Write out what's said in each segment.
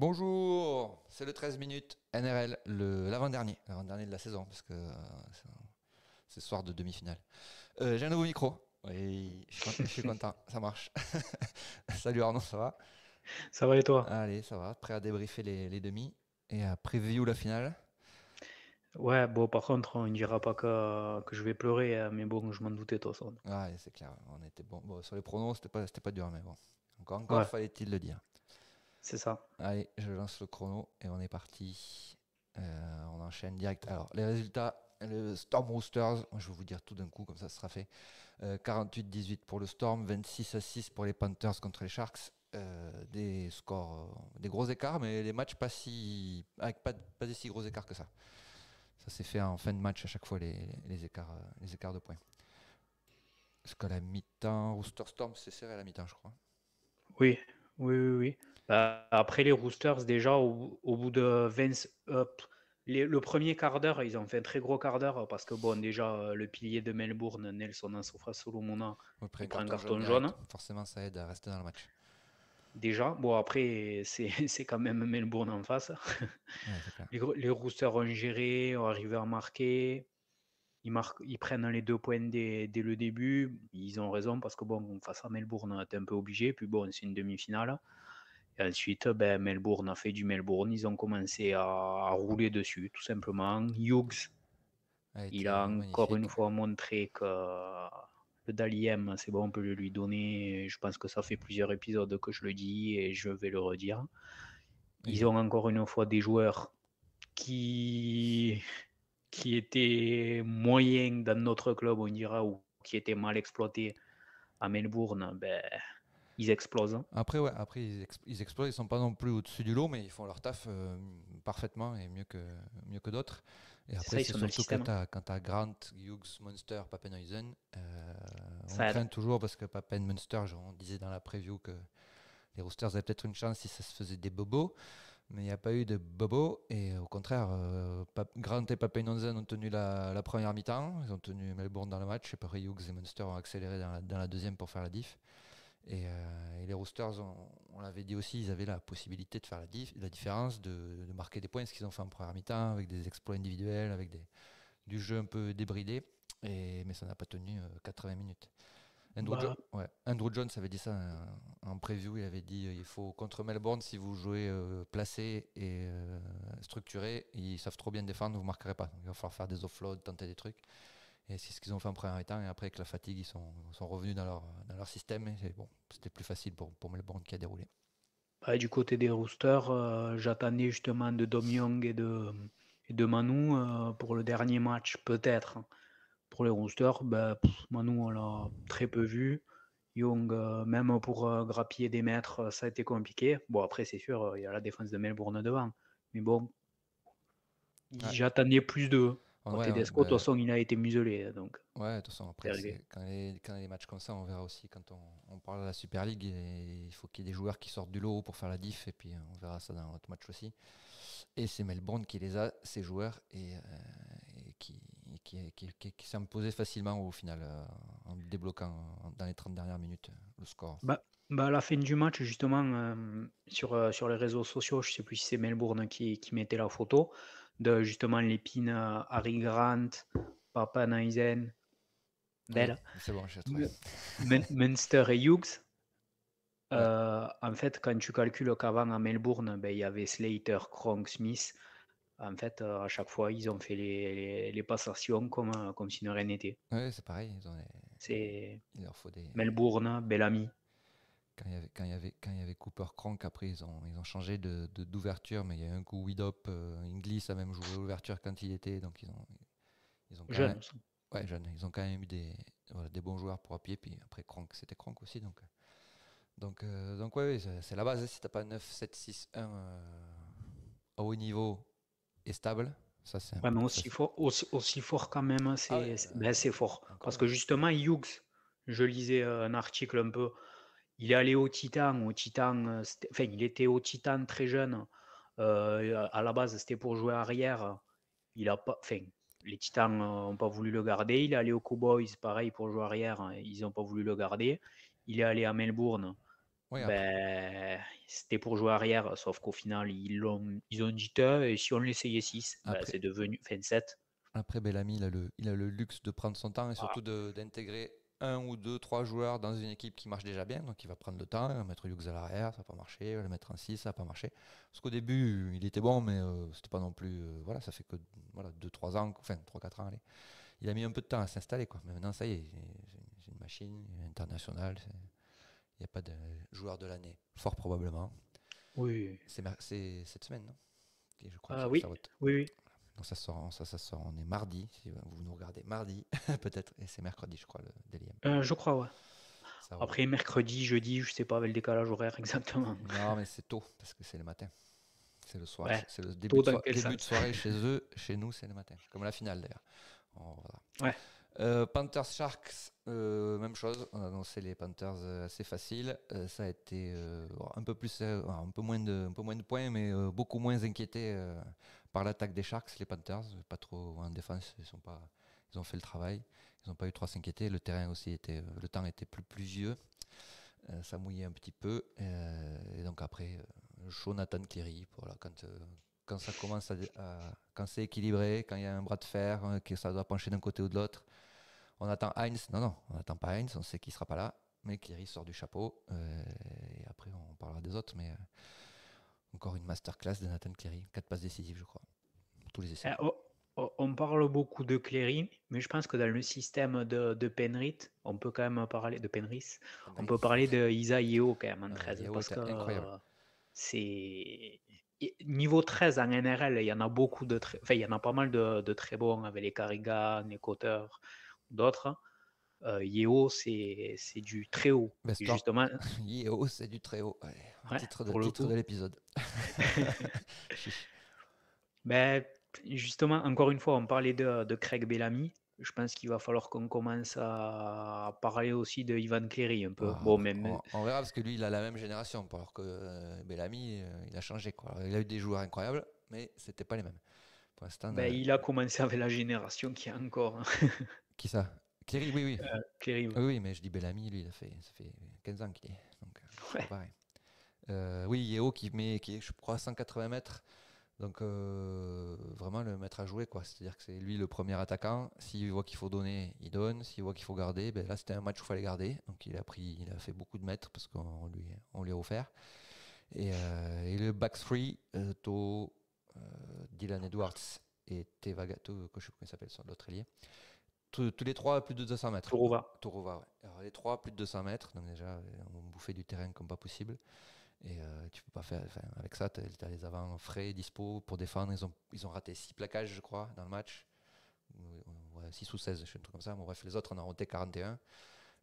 Bonjour, c'est le 13 minutes NRL, le- l'avant-dernier, l'avant-dernier de la saison, parce que euh, c'est- ce soir de demi-finale. Euh, J'ai un nouveau micro, oui, je suis content, ça marche. Salut Arnaud, ça va? Ça va et toi? Allez, ça va, prêt à débriefer les, les demi et à preview la finale? Ouais, bon, par contre, on ne dira pas que, que je vais pleurer, hein, mais bon, je m'en doutais, toute façon. Ouais, c'est clair, on était bon. Bon, sur les pronos, c'était pas, c'était pas dur, mais bon, encore, encore Ouais. fallait-il le dire. C'est ça. Allez, je lance le chrono et on est parti. Euh, on enchaîne direct. Alors, les résultats, le Storm Roosters, je vais vous dire tout d'un coup, comme ça ce sera fait. Euh, 48-18 pour le Storm, 26 à 6 pour les Panthers contre les Sharks. Euh, des scores, euh, des gros écarts, mais les matchs pas si, avec pas, pas des si gros écarts que ça. Ça s'est fait en fin de match à chaque fois les, les écarts, les écarts de points. Parce qu'à la mi-temps, Rooster Storm c'est serré à la mi-temps, je crois? Oui, oui, oui, oui. Bah, après les Roosters, déjà, au, au bout de 20, hop, les- le premier quart d'heure, ils ont fait un très gros quart d'heure parce que, bon, déjà, euh, le pilier de Melbourne, Nelson Ansofa Solomona, Après, Il prend un carton jaune. Forcément, ça aide à rester dans le match. déjà. Bon, après, c'est c'est quand même Melbourne en face. Ouais, les Roosters ont géré, ont arrivé à marquer. Ils, marquent, ils prennent les deux points dès, dès le début. Ils ont raison parce que bon, face à Melbourne, t'es un peu obligé. Puis bon, c'est une demi-finale. Et ensuite, ben, Melbourne a fait du Melbourne. Ils ont commencé à, à rouler dessus, tout simplement. Hughes, A été il a encore une fois montré que le Daliem, c'est bon, on peut le lui donner. Je pense que ça fait plusieurs épisodes que je le dis et je vais le redire. Ils ont encore une fois des joueurs qui, qui étaient moyens dans notre club, on dira, ou qui étaient mal exploités à Melbourne. Ben, ils explosent. hein. Après, ouais, après ils, ex- ils explosent, ils sont pas non plus au-dessus du lot, mais ils font leur taf euh, parfaitement et mieux que, mieux que d'autres. Et après, c'est surtout quand tu quand t'as Grant, Hughes, Munster, Papenhuisen. Euh, on aide. craint toujours parce que Papen, Munster, on disait dans la preview que les Roosters avaient peut-être une chance si ça se faisait des bobos. Mais il n'y a pas eu de bobos. Et au contraire, euh, Grant et Papenhuisen ont tenu la, première mi-temps. Ils ont tenu Melbourne dans le match. Et pareil, Hughes et Munster ont accéléré dans la, deuxième pour faire la diff. Et, euh, les Roosters, on, on l'avait dit aussi, ils avaient la possibilité de faire la, dif- la différence, de, marquer des points, ce qu'ils ont fait en première mi-temps, avec des exploits individuels, avec du jeu un peu débridé. Mais ça n'a pas tenu euh, 80 minutes. Andrew, Bah. Jo- ouais, Andrew Jones avait dit ça euh, en preview, il avait dit euh, il faut contre Melbourne, si vous jouez euh, placé et euh, structuré, ils savent trop bien défendre, vous ne marquerez pas. Donc, il va falloir faire des offloads, tenter des trucs. Et c'est ce qu'ils ont fait en première mi-temps. Et après, avec la fatigue, ils sont, sont revenus dans leur, dans leur système. Et c'est bon, c'était plus facile pour, pour Melbourne qui a déroulé. Bah, du côté des Roosters, euh, j'attendais justement de Dom Young et de, et de Manu pour le dernier match, peut-être. Pour les Roosters, pff, Manu, on l'a très peu vu. Young, euh, même pour euh, grappiller des mètres, euh, ça a été compliqué. Bon, après, c'est sûr, il y a la défense de Melbourne devant. Mais bon, Ouais. j'attendais plus d'eux. Quand ouais, Tedesco, de bah, toute façon, il a été muselé. Donc, Ouais, de toute façon, après, quand, les, quand les matchs comme ça, on verra aussi quand on, on parle de la Super League, et il faut qu'il y ait des joueurs qui sortent du lot pour faire la diff, et puis on verra ça dans notre match aussi. Et c'est Melbourne qui les a, ces joueurs, et, euh, et qui, qui, qui, qui- qui s'est imposé facilement au final, euh, en débloquant euh, dans les 30 dernières minutes euh, le score. Bah, bah, à la fin du match, justement, sur, sur les réseaux sociaux, je sais plus si c'est Melbourne qui, qui mettait la photo de justement l'épine Harry Grant, Papa Neisen, Bell, c'est bon, Munster et Hughes. Euh, en fait, quand tu calcules qu'avant à Melbourne, ben, il y avait Slater, Kronk, Smith. En fait, euh, à chaque fois, ils ont fait les, les, les passations comme, comme si ne rien n'était. Ouais, c'est pareil, ils ont les- C'est il leur faut des. Melbourne, Bellamy. Quand il y avait, quand il y avait, quand il y avait Cooper Cronk, après ils ont, ils ont changé de, d'ouverture, mais il y a eu un coup Widop, euh, Inglis a même joué l'ouverture quand il était, donc ils ont, ils ont quand Jeune. même, ouais, jeune, ils ont quand même eu des, voilà, des bons joueurs pour appuyer, puis après Cronk, c'était Cronk aussi, donc, euh, donc, euh, donc ouais, ouais, c'est, la base, hein, si t'as pas 9, 7, 6, 1 euh, à haut niveau et stable, ça Ouais, mais aussi fort, aussi, aussi fort quand même, c'est Ah ouais, c'est- ben, fort. Parce que justement, Hughes, je lisais un article un peu, il est allé au Titan, au Titan, euh, enfin, il était au Titan très jeune. Euh, à la base, c'était pour jouer arrière. Il a pas, enfin, les Titans n'ont pas voulu le garder. Il est allé aux Cowboys, pareil, pour jouer arrière. Ils n'ont pas voulu le garder. Il est allé à Melbourne. Ben, c'était pour jouer arrière, sauf qu'au final, ils ont, ils ont dit et si on l'essayait 6, ben, c'est devenu fin 7. après Bellamy, il a, le, il a le luxe de prendre son temps et surtout d'intégrer un ou deux, trois joueurs dans une équipe qui marche déjà bien. Donc il va prendre le temps, il va mettre Hughes à l'arrière, ça va pas marcher, il va le mettre en 6, ça va pas marcher. Parce qu'au début, il était bon, mais euh, c'était pas non plus. euh, voilà, ça fait que voilà, 2-3 ans, enfin 3-4 ans, allez. Il a mis un peu de temps à s'installer, quoi. Mais maintenant, ça y est, c'est une machine internationale. Il n'y a pas de joueur de l'année. Fort probablement. Oui, C'est cette semaine, non? Je crois Ah oui. oui, oui. Donc ça sort, ça, ça sort, on est mardi, si vous nous regardez mardi, peut-être, et c'est mercredi, je crois, le DLM. Euh, je crois, ouais. Ça roule. Après, mercredi, jeudi, je sais pas avec le décalage horaire exactement. Non, mais c'est tôt, parce que c'est le matin. C'est le soir. Ouais. C'est le début, de, début soirée chez eux, chez nous, c'est le matin. Comme la finale d'ailleurs. Ouais. Euh, Panthers Sharks, euh, même chose. On a annoncé les Panthers assez facile. Euh, ça a été un peu plus, un peu moins de, un peu moins de points, mais beaucoup moins inquiété par l'attaque des Sharks. Les Panthers, pas trop en défense, ils pas, ils ont fait le travail. Ils n'ont pas eu trop à s'inquiéter. Le terrain aussi était, euh, le temps était plus pluvieux. Euh, ça mouillait un petit peu. euh, et donc après, euh, chaud Nathan Cleary. Voilà, quand, euh, quand ça commence à, quand c'est équilibré, quand il y a un bras de fer, euh, que ça doit pencher d'un côté ou de l'autre, on attend Heinz. Non, non, on n'attend pas Heinz, on sait qu'il sera pas là. Mais Cleary sort du chapeau. euh, et après, on parlera des autres. Mais euh, encore une masterclass de Nathan Cleary. Quatre passes décisives, je crois. Tous les essais. Eh, oh, oh, on parle beaucoup de Cléry, mais je pense que dans le système de, de Penrith, on peut quand même parler de Penrith, on peut parler de Isa Yeo quand même en Ah, 13. Yeo parce que incroyable. euh, c'est. Niveau 13 en NRL, il y en a beaucoup de très... Enfin, il y en a pas mal de, de très bons avec les Carrigan, les Cotter, d'autres. Euh, Yeo, c'est du très haut. Justement, Yeo, c'est du très haut. Ouais, titre de, titre de l'épisode. Ben, justement, encore une fois, on parlait de, de Craig Bellamy. Je pense qu'il va falloir qu'on commence à parler aussi de Ivan Cleary un peu. Ah, bon, même, on, on verra parce que lui, il a la même génération, alors que euh, Bellamy, euh, il a changé. Quoi. Alors, il a eu des joueurs incroyables, mais c'était pas les mêmes. Pour l'instant, ben, euh, il a commencé avec la génération qui est encore hein, qui ça? Cleary, oui, oui. Ouais. Oui, oui, mais je dis Bellamy, lui, il a fait, ça fait 15 ans qu'il est. Donc, euh, Ouais. pareil. Euh, oui, Yeo qui, met, qui est, je crois, à 180 mètres. Donc, euh, vraiment le mettre à jouer. quoi. C'est-à-dire que c'est lui le premier attaquant. S'il voit qu'il faut donner, il donne. S'il voit qu'il faut garder, ben là, c'était un match où il fallait garder. Donc, il a, pris, il a fait beaucoup de mètres parce qu'on lui, on lui a offert. Et, euh, et le back three, euh, To, euh, Dylan Edwards et Tevagato, que je sais pas comment il s'appelle, sur l'autre ailier. Tous tous les trois à plus de 200 mètres. Tourova. Tourova, ouais. Alors les trois, plus de 200 mètres, donc déjà, euh, on bouffait du terrain comme pas possible. Et euh, tu peux pas faire, avec ça, tu as, les avants frais, dispo pour défendre. Ils ont, ils ont raté 6 plaquages, je crois, dans le match. 6 ou 16, je sais un truc comme ça. Bon, bref, les autres, on a raté 41.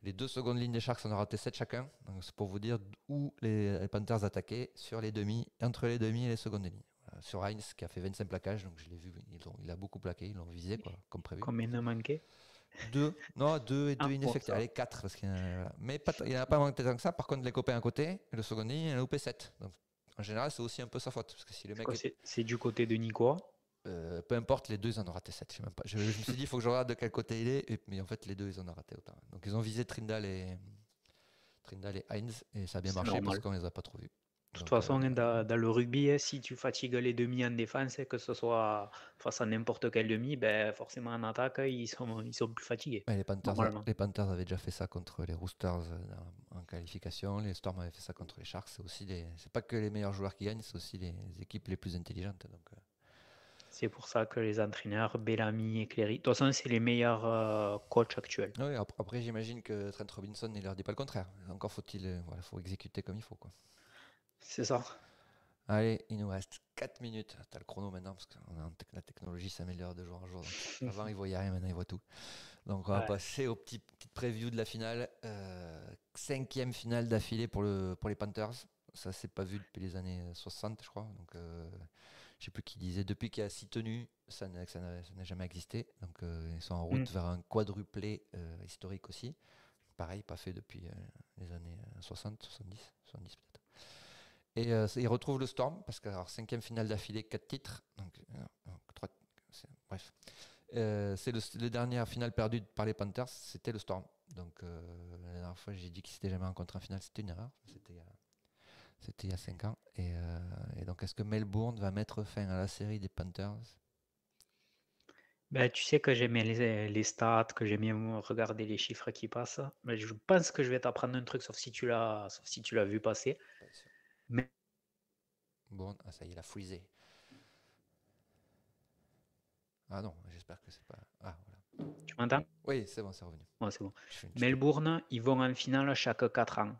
Les deux secondes lignes des Sharks, on a raté 7 chacun. Donc c'est pour vous dire où les, les Panthers attaquaient sur les demi, entre les demi et les secondes lignes. Sur Heinz qui a fait 25 plaquages, donc je l'ai vu, l'ont- il a beaucoup plaqué, ils l'ont visé quoi, comme prévu. Combien de manquait Deux, non, deux et deux ineffectifs. Allez, quatre, parce qu'il voilà. Mais pas il n'y en a pas manqué tant que ça. Par contre, les copains à côté, le second ligne, il en a loupé 7. Donc, en général, c'est aussi un peu sa faute. Parce que si le mec. est- C'est du côté de Nico. euh, peu importe, les deux, ils en ont raté 7. Je, sais même pas. Je, je me suis dit, il faut que je regarde de quel côté il est. et- mais en fait, les deux, ils en ont raté autant. Donc, ils ont visé Trindal et, Trindal et Heinz. Et ça a bien marché normal. parce qu'on les a pas trop vus. De toute façon, dans, dans le rugby, hein, si tu fatigues les demi en défense, que ce soit face à n'importe quel demi, ben, forcément en attaque, ils sont, ils sont plus fatigués. Les, Panthers, Normalement. les Panthers avaient déjà fait ça contre les Roosters euh, en qualification. Les Storms avaient fait ça contre les Sharks. C'est aussi c'est pas que les meilleurs joueurs qui gagnent, c'est aussi les équipes les plus intelligentes. Donc, euh, C'est pour ça que les entraîneurs, Bellamy et Cléry, de toute façon, c'est les meilleurs euh, coachs actuels. oui, ap- après, j'imagine que Trent Robinson, il leur dit pas le contraire. Encore faut-il, voilà, faut exécuter comme il faut, quoi. C'est ça. Allez, il nous reste 4 minutes. T'as le chrono maintenant parce que la technologie s'améliore de jour en jour. donc avant, il voyait rien, maintenant, il voit tout. Donc, on va passer au petit petite preview de la finale. Euh, cinquième finale d'affilée pour, le, pour les Panthers. Ça, c'est pas vu depuis les années 60, je crois. Donc, euh, je sais plus qui disait. Depuis qu'il y a six tenues, ça n'a jamais existé. Donc, euh, ils sont en route Mm. vers un quadruplé euh, historique aussi. Pareil, pas fait depuis les années euh, 60, 70, 70 peut-être. Et euh, ils retrouvent le Storm, parce que alors, cinquième finale d'affilée, quatre titres. Donc, euh, donc, trois- bref. Euh, c'est le, le dernière finale perdue par les Panthers, c'était le Storm. Donc la dernière fois, j'ai dit qu'ils s'étaient jamais rencontrés en finale, c'était une erreur. C'était il y a c'était il y a 5 ans. Et, et donc, est-ce que Melbourne va mettre fin à la série des Panthers? Ben, tu sais que j'aimais les, les stats, que j'aimais regarder les chiffres qui passent. Mais je pense que je vais t'apprendre un truc, sauf si tu l'as, sauf si tu l'as vu passer. Mais Bon, ah, ça y est, il a freezé. Ah non, j'espère que c'est pas. Ah voilà. tu m'entends? Oui, c'est bon, c'est revenu. Ouais, c'est bon. Une Melbourne, ils vont en finale chaque 4 ans.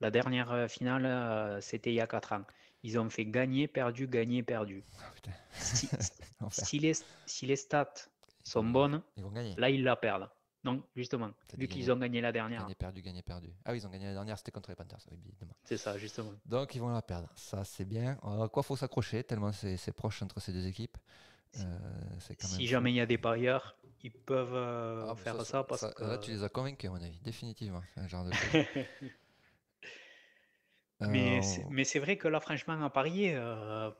La dernière finale, euh, c'était il y a 4 ans. Ils ont fait gagner, perdu, gagner, perdu. Putain. Si, si les, si les stats sont bonnes, Ils vont gagner. là, ils la perdent. Donc, justement, vu qu'ils ont gagné la dernière, Gagné, perdu, gagné, perdu. Ah oui, ils ont gagné la dernière, c'était contre les Panthers, oui, évidemment. c'est ça, justement. Donc ils vont la perdre. Ça, c'est bien. Euh, À quoi faut s'accrocher, tellement c'est proche entre ces deux équipes. Euh, c'est quand même Si fou. jamais il y a des parieurs, ils peuvent euh, Ah, faire ça, parce ça- que. Là, tu les as convaincus, à mon avis, définitivement. un genre de. Mais Euh, c'est vrai que là, franchement, à parier, euh,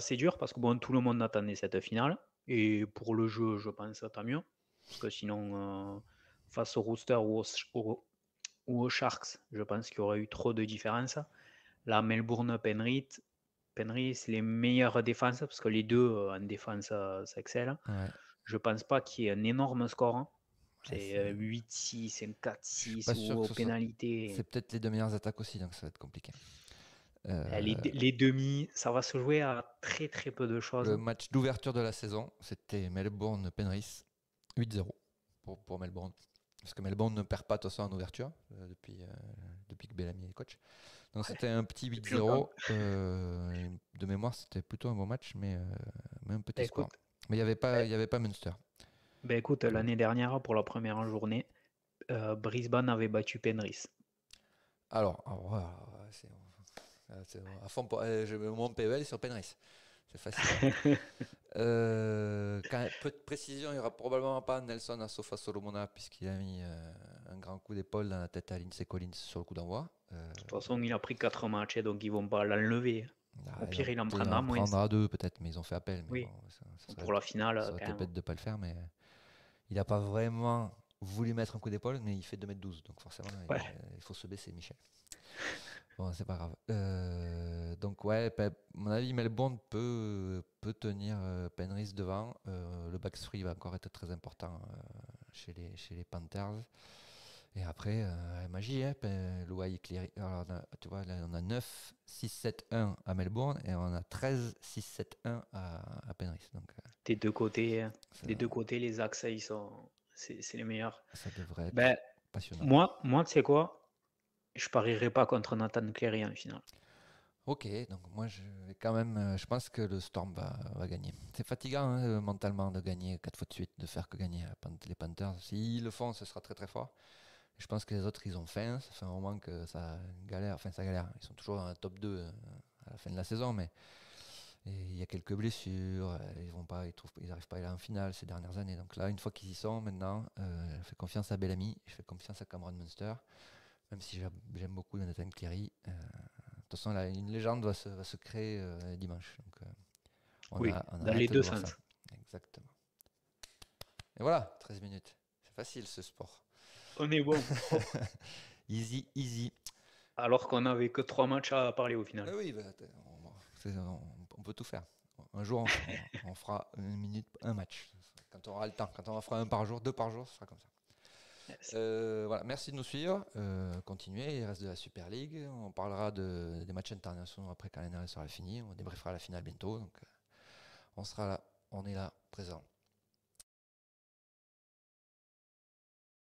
c'est dur parce que bon, tout le monde attendait cette finale. Et pour le jeu, je pense tant mieux. Parce que sinon, euh, face ou aux, au- ou aux Sharks, je pense qu'il y aurait eu trop de différence. Là, Melbourne, Penrith, Penrith, les meilleures défenses, parce que les deux euh, en défense euh, s'excellent. ouais. Je pense pas qu'il y ait un énorme score. hein. Ouais, C'est c'est- euh, 8-6, un 4-6 pas sûr ou ce soit-. C'est peut-être les deux meilleures attaques aussi, donc ça va être compliqué. Euh, Les, les demi, ça va se jouer à très très peu de choses. le match d'ouverture de la saison, c'était Melbourne-Penrith, 8-0 pour, pour Melbourne. Parce que Melbourne ne perd pas de toute façon en ouverture euh, depuis, euh, depuis que Bellamy est coach. Donc Ouais, c'était un petit depuis 8-0. longtemps. euh, de mémoire, c'était plutôt un bon match, mais, euh, mais un petit Bah, score. écoute, Mais il n'y avait, pas- il y avait pas Munster. bah, écoute, l'année dernière, pour la première journée, euh, Brisbane avait battu Penrith. Alors, alors, voilà, c'est à fond pour- euh, je mon PEL sur Penrith. C'est facile. Euh, quand- peu de précision, il n'y aura probablement pas Nelson à Sofa Solomona puisqu'il a mis euh, un grand coup d'épaule dans la tête à Lindsay Collins sur le coup d'envoi. Euh, De toute façon, il a pris 4 matchs, donc ils vont pas l'enlever. ah, au pire, il en prendra moins. prendra deux peut-être, mais ils ont fait appel. Mais Oui. bon, ça, ça serait, Pour la finale, ça aurait bête de ne pas le faire, mais euh, il n'a pas vraiment voulu mettre un coup d'épaule, mais il fait 2m12, donc forcément, il- il, faut se baisser, Michel. Bon, c'est pas grave. Euh, donc, ouais, mon avis, Melbourne peut, peut tenir euh, Penrith devant. Euh, le back va encore être très important euh, chez, les, chez les Panthers. Et après, la magie, hein, Cleary. Alors, on a- tu vois, là, on a 9, 6, 7, 1 à Melbourne et on a 13, 6, 7, 1 à, à Penrith. Donc, Des deux côtés, hein. des deux côtés, les axes, ils sont, c'est c'est les meilleurs. ça devrait être Ben, passionnant. moi, moi, tu sais quoi? Je parierai pas contre Nathan Cleary en finale. Ok, donc moi je vais quand même, euh, je pense que le Storm va, gagner. C'est fatigant hein, euh, mentalement de gagner quatre fois de suite, de faire que gagner Pan- les Panthers. S'ils le font, ce sera très très fort. Je pense que les autres ils ont faim, ça fait un moment que ça galère, enfin ça galère. Ils sont toujours dans top 2 euh, à la fin de la saison, mais il y a quelques blessures, euh, ils vont pas, ils trouvent, ils n'arrivent pas à aller en finale ces dernières années. Donc là, une fois qu'ils y sont maintenant, euh, je fais confiance à Bellamy, je fais confiance à Cameron Munster, même si j'aime beaucoup Nathan Cleary. euh, de toute façon, là, une légende va se, va se créer euh, dimanche. Donc, euh, on Oui, a- on a dans les de deux voir sens. ça. Exactement. Et voilà, 13 minutes. C'est facile ce sport. On est bon. Easy, easy. Alors qu'on avait que 3 matchs à parler au Ah final. oui, bah, on, on- on peut tout faire. Un jour, on fera une minute, un match. Quand on aura le temps. Quand on en fera un par jour, deux par jour, ce sera comme ça. Euh, merci de nous suivre. Euh, continuez, il reste de la Super League. On parlera de, des matchs internationaux après quand sera fini. On débriefera la finale bientôt. Euh, on sera là, on est là, présent.